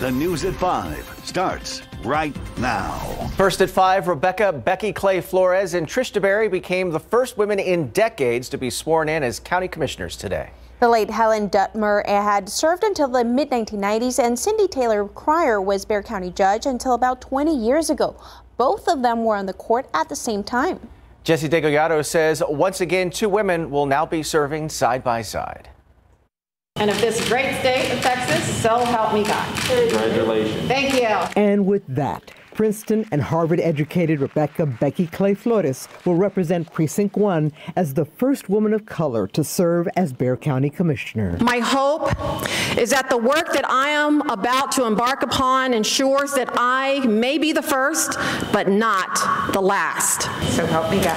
The news at 5 starts right now. First at 5, Rebecca Becky Clay Flores and Trish DeBerry became the first women in decades to be sworn in as county commissioners today. The late Helen Dutmer had served until the mid 1990s, and Cyndi Taylor Krier was Bexar County judge until about 20 years ago. Both of them were on the court at the same time. Jesse Degollado says once again, two women will now be serving side by side and of this great state of Texas, so help me God. Congratulations. Thank you. And with that, Princeton and Harvard educated Rebecca Becky Clay Flores will represent Precinct 1 as the first woman of color to serve as Bexar County Commissioner. My hope is that the work that I am about to embark upon ensures that I may be the first, but not the last. So help me God.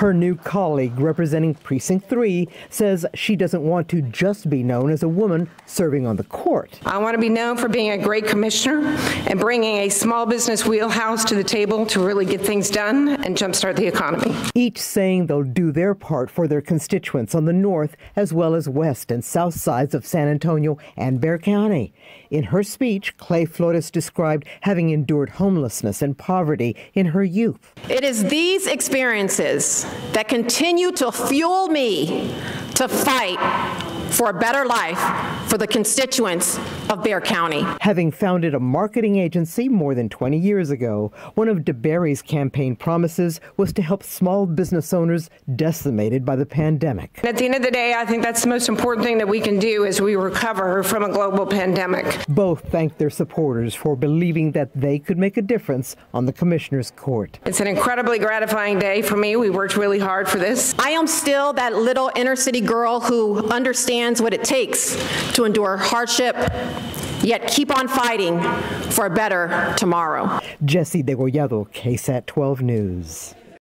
Her new colleague representing Precinct 3 says she doesn't want to just be known as a woman serving on the court. I want to be known for being a great commissioner and bringing a small business wheelhouse to the table to really get things done and jumpstart the economy. Each saying they'll do their part for their constituents on the north as well as west and south sides of San Antonio and Bexar County. In her speech, Clay Flores described having endured homelessness and poverty in her youth. It is these experiences that continue to fuel me to fight for a better life for the constituents of Bexar County. Having founded a marketing agency more than 20 years ago, one of DeBerry's campaign promises was to help small business owners decimated by the pandemic. At the end of the day, I think that's the most important thing that we can do as we recover from a global pandemic. Both thanked their supporters for believing that they could make a difference on the commissioner's court. It's an incredibly gratifying day for me. We worked really hard for this. I am still that little inner city girl who understands understands what it takes to endure hardship, yet keep on fighting for a better tomorrow. Jesse Degollado, KSAT 12 News.